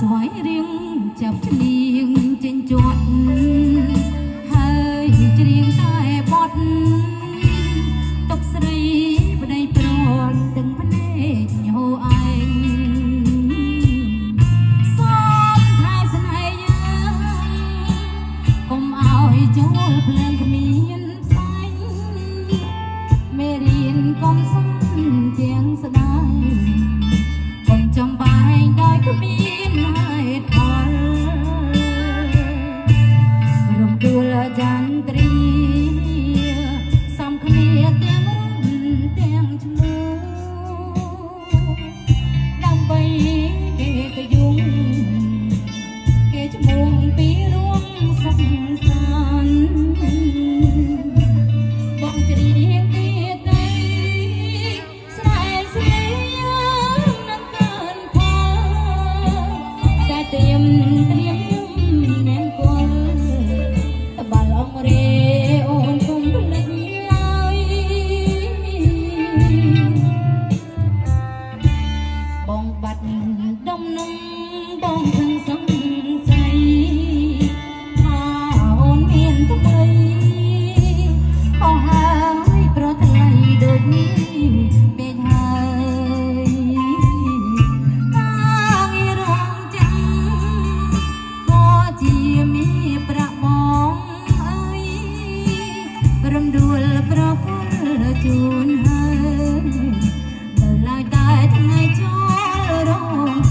ស្វ័យរៀងចាប់ឈ្នៀងចិញ្ចាត់ហើយច្រៀងតែបត់ទុកស្រីប្តីប្រន់ទាំងភ្នែកហូអែងសូមថែស្នេហ៍យើងកុំឲ្យចូលភ្លើងគ្មានផ្សាញ់មេរៀនកុំសំជាងស្ដាយកុំចំបែងដោយគ្មាន រំដួលប្រគល់ជូនហើយនៅឡើយតែថ្ងៃចូលរង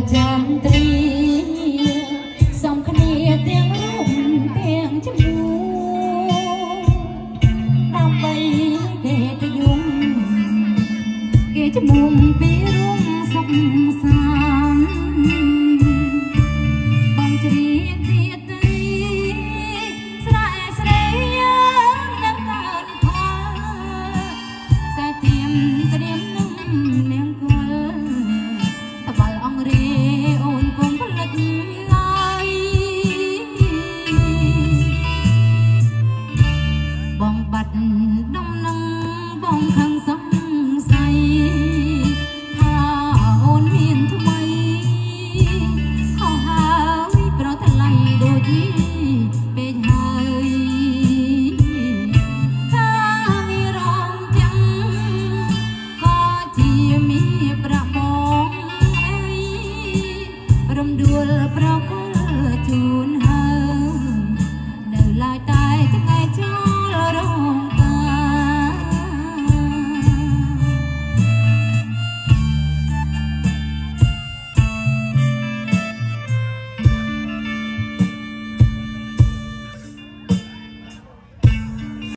ដួលចាំត្រីសំគ្នាទាំងរុំទាំងឈ្មោះដើម្បីគេទៅយំគេជំនុំពីរួមសុខ ប្រកលជូនហើនៅឡើយតែថ្ងៃជ